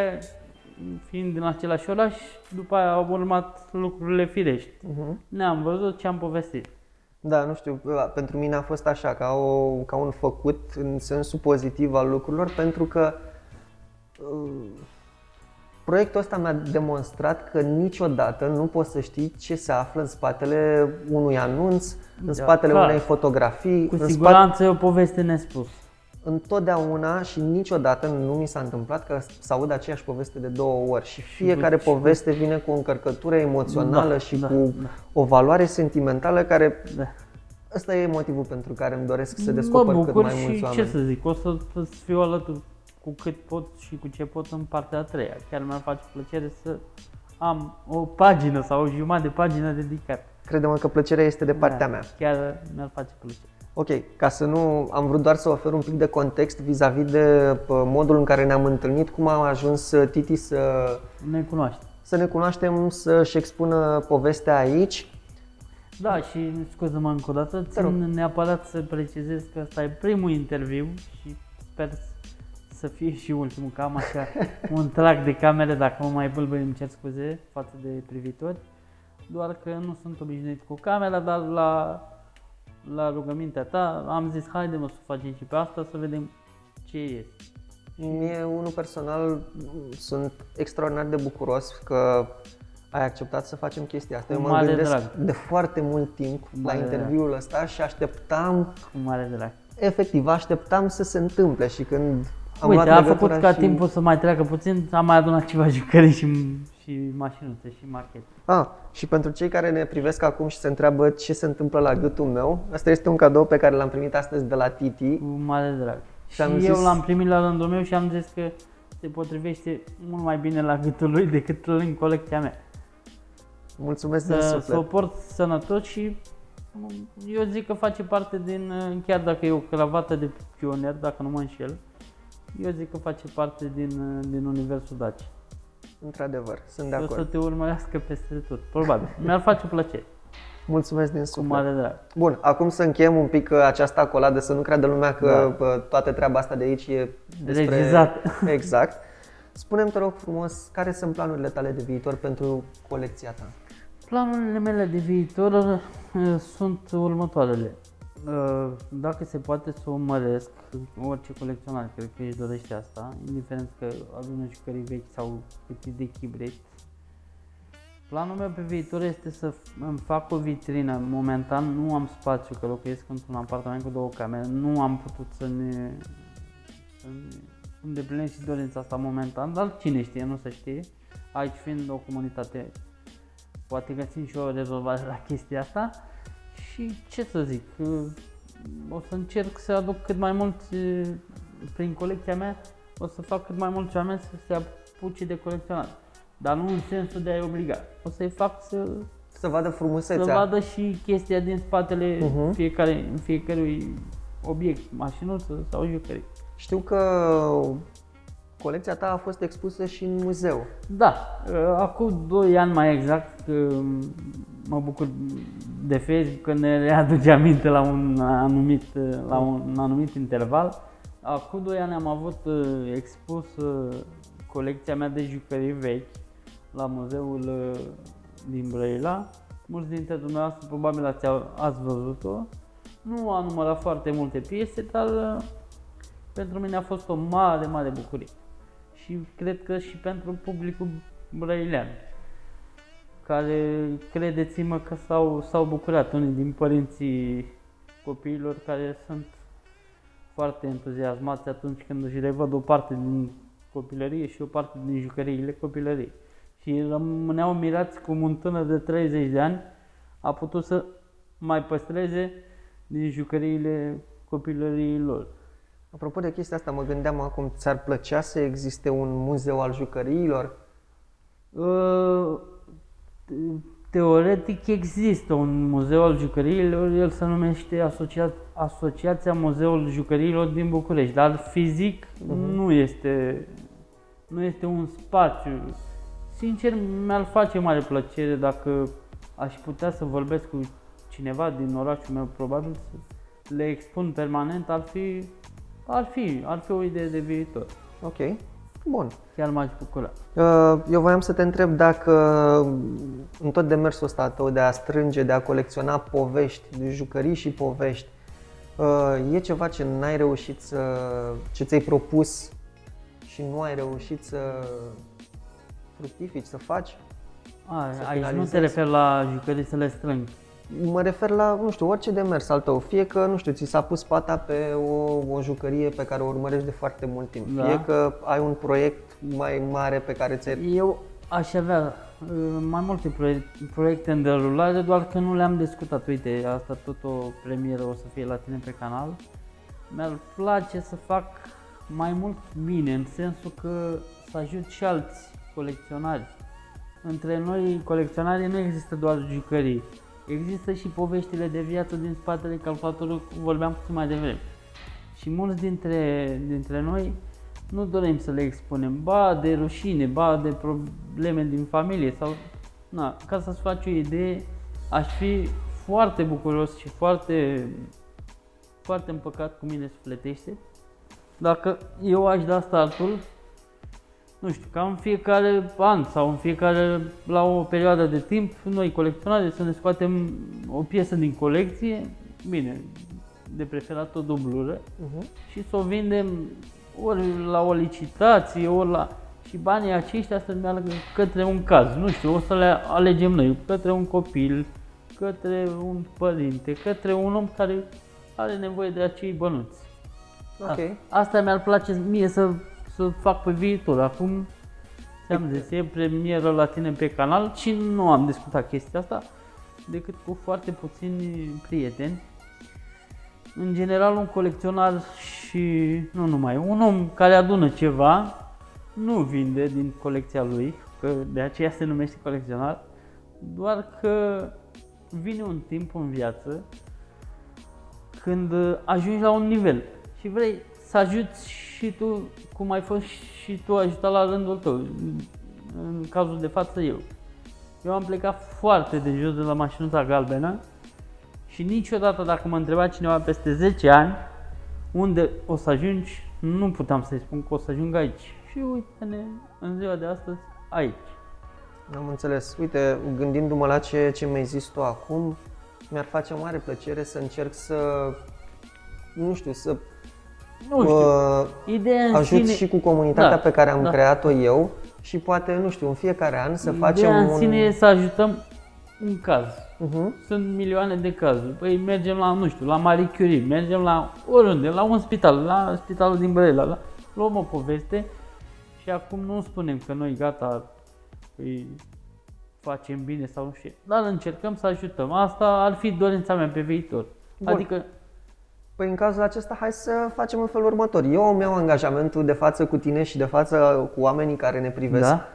fiind din același oraș, după aia au urmat lucrurile firești. Uh-huh. Ne-am văzut și am povestit. Da, nu știu, pentru mine a fost așa, ca, o, ca un făcut în sensul pozitiv al lucrurilor, pentru că uh, proiectul ăsta mi-a demonstrat că niciodată nu poți să știi ce se află în spatele unui anunț, în Da, spatele clar. unei fotografii, Cu în siguranță e o poveste nespus. întotdeauna și niciodată nu mi s-a întâmplat că să aud aceeași poveste de două ori și fiecare și cu- poveste vine cu o încărcătură emoțională Da, și da, cu da. o valoare sentimentală care Da. ăsta e motivul pentru care îmi doresc să descoper mă cât bucur mai mulți și oameni. ce să zic, o să îți fiu alături cu cât pot și cu ce pot în partea a treia. Chiar mi-ar face plăcere să am o pagină sau o jumătate de pagină dedicată. Crede-mă că plăcerea este de partea Da, mea. Chiar mi-ar face plăcere. Ok, ca să nu... Am vrut doar să ofer un pic de context vis-a-vis de pă, modul în care ne-am întâlnit, cum am ajuns uh, Titi să, Ne cunoaște. să ne cunoaștem, să-și expună povestea aici. Da, și scuză-mă încă o dată, Te rog. țin neapărat să precizez că ăsta e primul interviu și sper să fie și ultimul, că am așa *laughs* un trag de camere, dacă mă mai bâlbâi îmi cer scuze față de privitori, doar că nu sunt obișnuit cu camera, dar la, la rugămintea ta am zis haide mă să facem și pe asta să vedem ce este. Mie, unul personal, sunt extraordinar de bucuros că ai acceptat să facem chestia asta. Cu Eu mă mare gândesc drag. de foarte mult timp la mare drag. interviul ăsta și așteptam, Cu mare drag. efectiv, așteptam să se întâmple și când am Uite, luat a legătura făcut ca și... timpul să mai treacă puțin, am mai adunat ceva jucării și, și mașinuțe și machete. Ah, și pentru cei care ne privesc acum și se întreabă ce se întâmplă la gâtul meu, asta este un cadou pe care l-am primit astăzi de la Titi. Cu mare drag. Și Și, am eu zis- l-am primit la rândul meu și am zis că se potrivește mult mai bine la gâtul lui decât în colecția mea. Mulțumesc din Să, suflet. să o port sănătos și eu zic că face parte din, chiar dacă e o cravată de pionier, dacă nu mă înșel, eu zic că face parte din, din universul Daci. Într-adevăr, sunt de Și o să acord. te urmărească peste tot, probabil. Mi-ar face plăcere, Mulțumesc din cu suflet. mare drag. Bun, acum să încheiem un pic uh, această acoladă, să nu creadă lumea că Da. uh, toată treaba asta de aici e despre... Regizat. *laughs* Exact. Spune-mi, te rog frumos, care sunt planurile tale de viitor pentru colecția ta? Planurile mele de viitor uh, sunt următoarele. Uh, Dacă se poate să o măresc, orice colecționar cred că își dorește asta, indiferent că adună jucării vechi sau cât de chibrit, Planul meu pe viitor este să f- îmi fac o vitrină. Momentan nu am spațiu, că locuiesc într-un apartament cu două camere. Nu am putut să ne, să ne îndeplinesc și dorința asta momentan, dar cine știe, nu se știe. Aici fiind o comunitate, poate găsim și o rezolvare la chestia asta. Și ce să zic, o să încerc să aduc cât mai mulți, prin colecția mea, o să fac cât mai mulți oameni să se apuce de colecționat. Dar nu în sensul de a-i obliga. O să-i fac să, Să vadă frumusețea. să vadă și chestia din spatele Mhm. fiecare, fiecărui obiect, mașinuță sau jucării. Știu că colecția ta a fost expusă și în muzeu. Da, acum 2 ani mai exact, că mă bucur de Facebook că ne readuce aminte la un anumit, la un anumit interval. Acum 2 ani am avut uh, expus uh, colecția mea de jucării vechi la muzeul uh, din Brăila. Mulți dintre dumneavoastră probabil ați, ați văzut-o. Nu a numărat foarte multe piese, dar uh, pentru mine a fost o mare, mare bucurie. Și cred că și pentru publicul brăilean, care credeți-mă că s-au, s-au bucurat unii din părinții copiilor care sunt foarte entuziasmați atunci când își revăd o parte din copilărie și o parte din jucăriile copilăriei. Și rămâneau mirați cum un tânăr de 30 de ani a putut să mai păstreze din jucăriile copilăriei lor. Apropo de chestia asta, mă gândeam acum, ți-ar plăcea să existe un muzeu al jucăriilor? Uh, Teoretic există un muzeu al jucăriilor, el se numește Asocia- Asociația Muzeul Jucăriilor din București, dar fizic uh-huh. nu este nu este un spațiu. Sincer, mi-ar face mare plăcere dacă aș putea să vorbesc cu cineva din orașul meu, probabil să le expun permanent, ar fi ar fi, ar fi o idee de viitor. Ok, bun. Chiar m-aș bucura. Uh, Eu voiam să te întreb dacă în tot demersul ăsta tău de a strânge, de a colecționa povești, de jucării și povești, uh, e ceva ce n-ai reușit să, ce ți-ai propus și nu ai reușit să fructifici, să faci? A, Să aici nu finalizezi. te referi la jucării să le strâng. Mă refer la, nu știu, orice demers al tău. Fie că, nu știu, ți s-a pus pata pe o, o jucărie pe care o urmărești de foarte mult timp. Da. Fie că ai un proiect mai mare pe care ți-ai... Eu aș avea uh, mai multe proiecte, proiecte în derulare, doar că nu le-am discutat. Uite, asta tot o premieră o să fie la tine pe canal. Mi-ar place să fac mai mult bine, în sensul că să ajut și alți colecționari. Între noi, colecționarii, nu există doar jucării. Există și poveștile de viață din spatele calculatorului, cum vorbeam puțin mai devreme. Și mulți dintre, dintre noi nu dorim să le expunem, ba de rușine, ba de probleme din familie sau... Na, ca să-ți faci o idee, aș fi foarte bucuros și foarte, foarte împăcat cu mine sufletește dacă eu aș da startul, nu știu, ca în fiecare an sau în fiecare, la o perioadă de timp, noi colecționare să ne scoatem o piesă din colecție, bine, de preferat o dublură, Uh-huh. și să o vindem ori la o licitație, ori la... Și banii aceștia să meargă către un caz, nu știu, o să le alegem noi, către un copil, către un părinte, către un om care are nevoie de acei bănuți. Ok. Asta mi-ar place mie să, să fac pe viitor. Acum ți-am zis, e premieră la tine pe canal și nu am discutat chestia asta decât cu foarte puțini prieteni. În general, un colecționar și nu numai, un om care adună ceva, nu vinde din colecția lui, că de aceea se numește colecționar, doar că vine un timp în viață când uh, ajungi la un nivel și vrei să ajuți și tu, cum ai fost și tu ajutat la rândul tău, în cazul de față eu. Eu am plecat foarte de jos de la mașinuța galbenă și niciodată dacă mă întreba cineva peste 10 ani unde o să ajungi, nu puteam să-i spun că o să ajung aici. Și uite-ne în ziua de astăzi aici. Am înțeles. Uite, gândindu-mă la ce, ce mi-ai zis tu acum, mi-ar face mare plăcere să încerc să, nu știu, să Nu știu, uh, ideea în ajut sine... și cu comunitatea Da, pe care am da. creat-o eu și poate, nu știu, în fiecare an să facem Ideea în un... sine e să ajutăm un caz. Uh-huh. Sunt milioane de cazuri. Păi mergem la, nu știu, la Marie Curie, mergem la oriunde, la un spital, la spitalul din Brăila, la, luăm o poveste și acum nu spunem că noi gata îi facem bine sau nu știu, dar încercăm să ajutăm. Asta ar fi dorința mea pe viitor. Bun. Adică, Păi în cazul acesta hai să facem în felul următor. Eu îmi iau angajamentul de față cu tine și de față cu oamenii care ne privesc Da.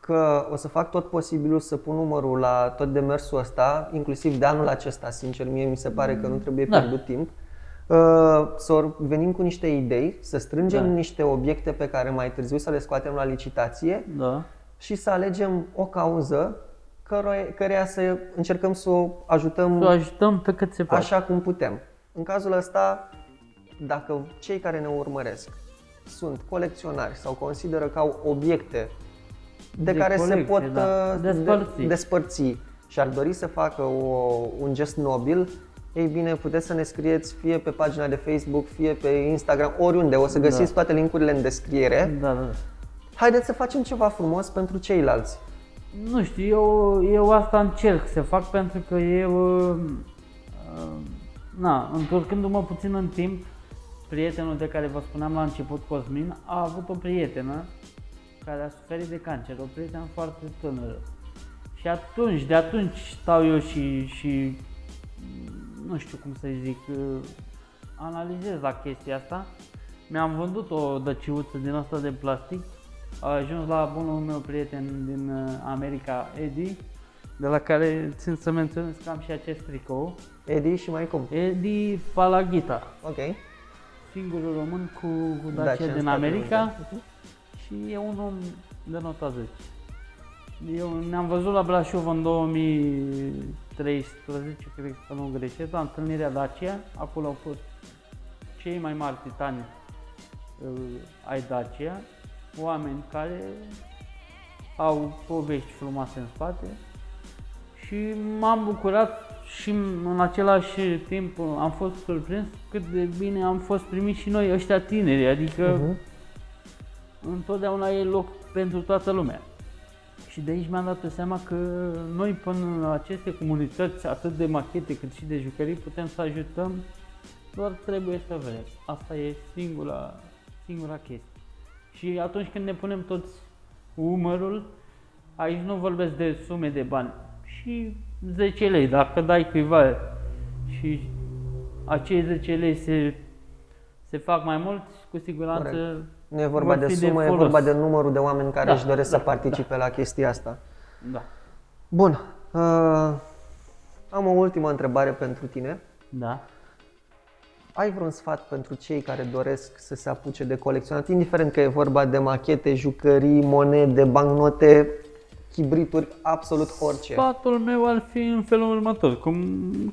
că o să fac tot posibilul să pun numărul la tot demersul ăsta, inclusiv de anul acesta, sincer, mie mi se pare că nu trebuie Da. pierdut timp. Uh, Să venim cu niște idei, să strângem Da. niște obiecte pe care mai târziu să le scoatem la licitație da, și să alegem o cauză căro- căreia să încercăm să o ajutăm să o ajutăm pe cât se poate. așa cum putem. În cazul ăsta, dacă cei care ne urmăresc sunt colecționari sau consideră că au obiecte de, De care se colecție, pot da. uh, Despărți. de- despărți și ar dori să facă o, un gest nobil, ei bine, puteți să ne scrieți fie pe pagina de Facebook, fie pe Instagram, oriunde. O să găsiți toate linkurile în descriere. Da, da, da. Haideți să facem ceva frumos pentru ceilalți. Nu știu, eu, eu asta încerc să fac pentru că eu, uh, uh, na, întorcându-mă puțin în timp, prietenul de care vă spuneam la început, Cosmin, a avut o prietenă care a suferit de cancer, o prietenă foarte tânără. Și atunci, de atunci stau eu și, și nu știu cum să zic, uh, analizez la chestia asta. Mi-am vândut o dăciuță din asta de plastic, a ajuns la bunul meu prieten din uh, America, Eddie, de la care țin să menționez că am și acest tricou. Edi și mai cum. Eddie Palaghita, Ok. singurul român cu, cu Dacia Dacia în din Statele America Unite. și e un om de nota 10. Eu ne-am văzut la Brașov în 2013, cred că nu greșesc, la întâlnirea Dacia. Acolo au fost cei mai mari titani uh, ai Dacia, oameni care au povești frumoase în spate și m-am bucurat și în același timp am fost surprins cât de bine am fost primiți și noi ăștia tineri, adică Mhm. întotdeauna e loc pentru toată lumea. Și de aici mi-am dat seama că noi până în aceste comunități, atât de machete cât și de jucării, putem să ajutăm, doar trebuie să vrem. Asta e singura, singura chestie. Și atunci când ne punem toți umărul, aici nu vorbesc de sume de bani, și 10 lei, dacă dai cuiva și acei 10 lei se, se fac mai mult, cu siguranță Corect. Nu e vorba vor de fi de sumă, e folos. vorba de numărul de oameni care Da, își doresc da, să participe la chestia asta. Da. Bun. Uh, am o ultimă întrebare pentru tine. Da. Ai vreun sfat pentru cei care doresc să se apuce de colecționat, indiferent că e vorba de machete, jucării, monede, bancnote, chibrituri, absolut orice? Sfatul meu ar fi în felul următor. Cum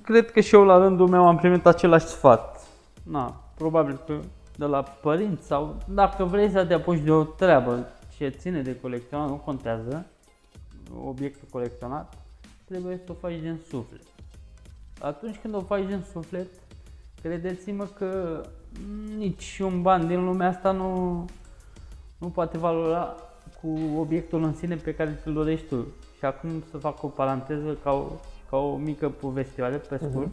cred că și eu la rândul meu am primit același sfat. Na, probabil că de la părinți sau dacă vrei să te apuci de o treabă ce ține de colecționat, nu contează obiectul colecționat, trebuie să o faci din suflet. Atunci când o faci din suflet, credeți-mă că nici un ban din lumea asta nu, nu poate valora cu obiectul în sine pe care ți-l dorești tu. Și acum să fac o paranteză ca o, ca o mică povestioare pe scurt.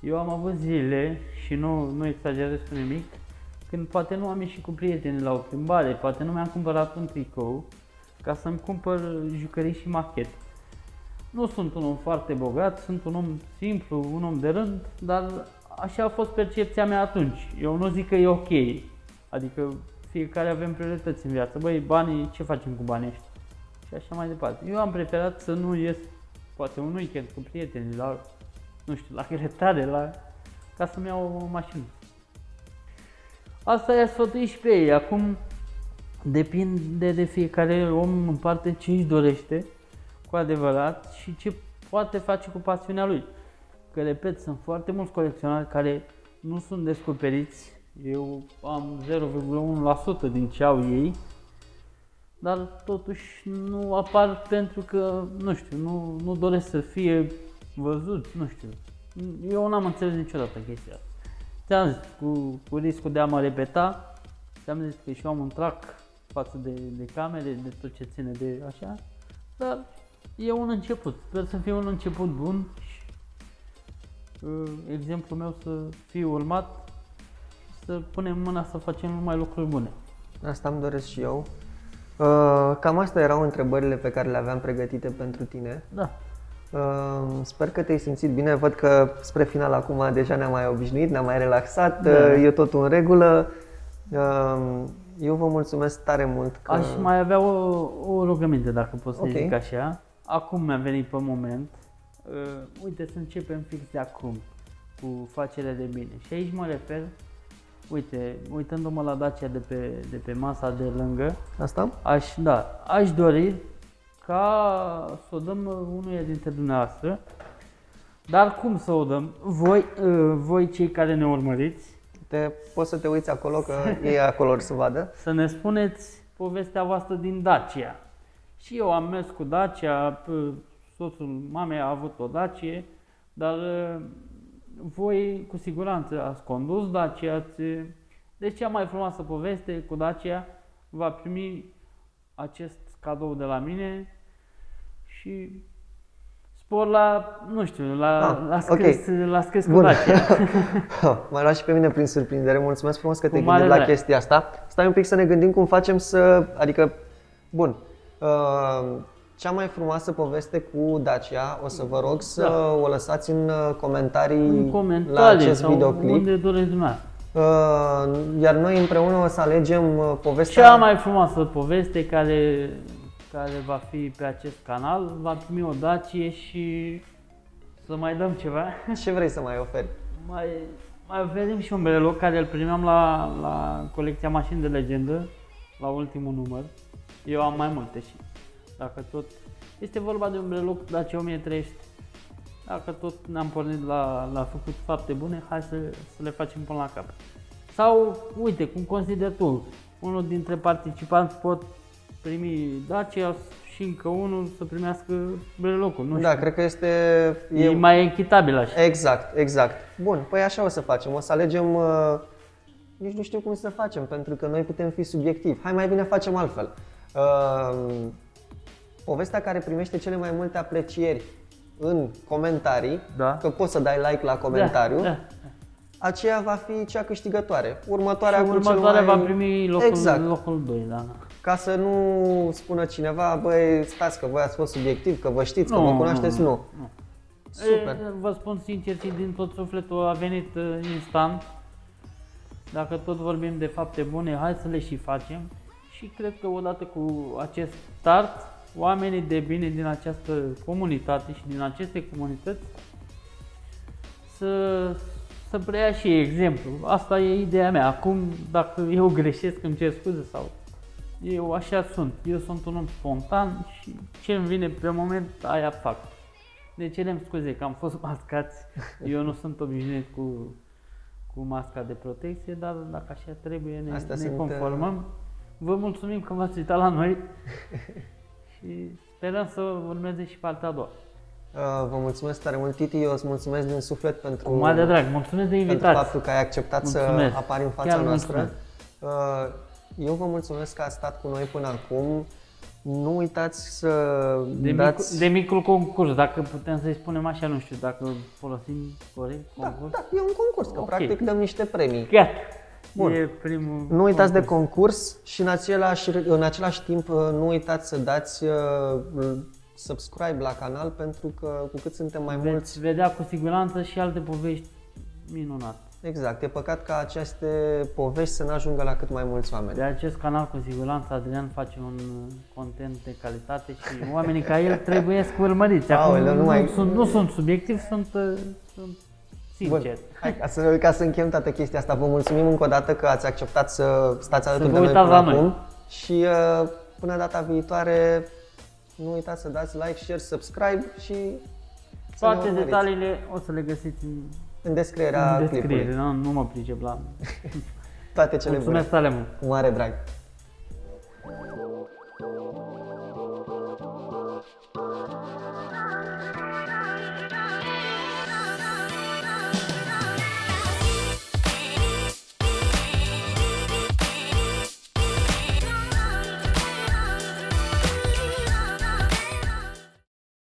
Eu am avut zile și nu, nu exagerez cu nimic, când poate nu am ieșit cu prietenii la o plimbare, poate nu mi-am cumpărat un tricou ca să-mi cumpăr jucării și machete. Nu sunt un om foarte bogat, sunt un om simplu, un om de rând, dar așa a fost percepția mea atunci. Eu nu zic că e ok. Adică fiecare avem priorități în viață. Băi, banii, ce facem cu banii ăștia? Și așa mai departe. Eu am preferat să nu ies poate un weekend cu prietenii la, nu știu, la grătare, la... ca să-mi iau o mașină. Asta i-a sfătuit și pe ei. Acum depinde de fiecare om în parte ce își dorește cu adevărat și ce poate face cu pasiunea lui. Că, repet, sunt foarte mulți colecționari care nu sunt descoperiți. Eu am 0,1% din ce au ei, dar totuși nu apar pentru că, nu știu, nu, nu doresc să fie văzut, nu știu. Eu n-am înțeles niciodată chestia asta. Ți-am zis, cu, cu riscul de a mă repeta, ți-am zis că și eu am un trac față de, de camere, de tot ce ține de așa, dar e un început. Sper să fie un început bun și uh, exemplul meu să fie urmat să punem mâna să facem numai lucruri bune. Asta îmi doresc și eu. Uh, cam astea erau întrebările pe care le aveam pregătite pentru tine. Da. Uh, sper că te-ai simțit bine. Văd că spre final acum deja ne-am mai obișnuit, ne-am mai relaxat, Da. uh, e totul în regulă. Uh, eu vă mulțumesc tare mult că... Aș mai avea o, o rugăminte, dacă pot să Ok. zic așa. Acum mi-a venit pe moment. Uh, uite, să începem fix de acum cu facerea de bine. Și aici mă refer, uite, uitându-mă la Dacia de pe, de pe masa de lângă, Asta? aș, da, aș dori ca să o dăm unuia dintre dumneavoastră, dar cum să o dăm? Voi, uh, voi cei care ne urmăriți, Te, poți să te uiți acolo, că ei acolo să vadă. *laughs* să ne spuneți povestea voastră din Dacia. Și eu am mers cu Dacia, p- soțul mamei a avut o Dacie, dar uh, voi cu siguranță ați condus Dacia, ați... Deci cea mai frumoasă poveste cu Dacia va primi acest cadou de la mine și spor la, nu știu, la, Ah, la ok. scris, la scris cu Bun. Dacia. *laughs* M-ai luat și pe mine prin surprindere. Mulțumesc frumos că te-ai Cu mare gândit la drag. chestia asta. Stai un pic să ne gândim cum facem să... Adică, bun. Uh, cea mai frumoasă poveste cu Dacia, o să vă rog să Da. o lăsați în uh, comentarii, în la comentarii acest sau videoclip. unde dorești dumneavoastră. Uh, iar noi împreună o să alegem uh, povestea... Cea mai frumoasă poveste care, care va fi pe acest canal va primi o Dacie și să mai dăm ceva. *laughs* Ce vrei să mai oferi? Mai, mai oferim și un breloc care îl primeam la, la colecția mașini de legendă, la ultimul număr. Eu am mai multe și dacă tot... Este vorba de un breloc Dacia 1300. Dacă tot ne-am pornit la, la făcut fapte bune, hai să, să le facem până la capăt. Sau, uite, cum consider tu, unul dintre participanți pot primi Dacia și încă unul să primească brelocul. Nu Da, știu. cred că este... E mai echitabil așa. Exact, exact. Bun, păi așa o să facem. O să alegem... Uh, nici nu știu cum să facem, pentru că noi putem fi subiectivi. Hai mai bine facem altfel. Uh, povestea care primește cele mai multe aprecieri în comentarii, Da. că poți să dai like la comentariu, Da, da. aceea va fi cea câștigătoare. Următoarea, Și cu cel următoarea mai... va primi locul, Exact. locul 2, da. Ca să nu spună cineva, băi, stați că voi ați fost subiectiv, că vă știți, că Nu, vă cunoașteți, nu. nu. Super. E, vă spun sincer și din tot sufletul a venit uh, instant. Dacă tot vorbim de fapte bune, hai să le și facem. Și cred că odată cu acest start, oamenii de bine din această comunitate și din aceste comunități să, să preia și exemplu. Asta e ideea mea. Acum, dacă eu greșesc, îmi cer scuze sau eu așa sunt. Eu sunt un om spontan și ce îmi vine pe moment, aia fac. Ne cerem scuze că am fost *laughs* mascați. Eu nu sunt obișnuit cu, cu masca de protecție, dar dacă așa trebuie, ne, Astea ne sunt, uh, conformăm. Vă mulțumim că v-ați uitat la noi *laughs* și sperăm să urmeze și partea a doua. Uh, Vă mulțumesc tare mult, Titi. Eu îți mulțumesc din suflet pentru, Cu mare drag, mulțumesc de pentru invitație. faptul că ai acceptat Mulțumesc. să apari în fața Chiar noastră. mulțumesc. Uh, Eu vă mulțumesc că ați stat cu noi până acum. Nu uitați să De, dați... mic, de micul concurs, dacă putem să-i spunem așa, nu știu, dacă folosim corect Da, concurs. da, e un concurs, că Ok. practic dăm niște premii. Chiar. Bun. E primul Nu uitați de concurs. concurs și în același, în același timp uh, nu uitați să dați uh, subscribe la canal pentru că cu cât suntem mai mulți Veți vedea cu siguranță și alte povești minunate. Exact, e păcat ca aceste povești să nu ajungă la cât mai mulți oameni. De acest canal, cu siguranță, Adrian face un uh, content de calitate și oamenii ca el trebuie să urmăriți. Acum Aoleu, nu nu, mai- sunt, nu sunt subiectiv, sunt, uh, sunt Bun, sincer. hai, ca să, ca să încheiem toată chestia asta, vă mulțumim încă o dată că ați acceptat să stați alături vă de noi uitați până la noi. acum și uh, până data viitoare nu uitați să dați like, share, subscribe și să ne Toate urmăriți detaliile o să le găsiți în, în descrierea în clipului. descriere, nu, nu mă pricep la... *laughs* Toate cele bune. Mulțumesc tare mult! Cu mare drag.